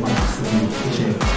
Masu DJ.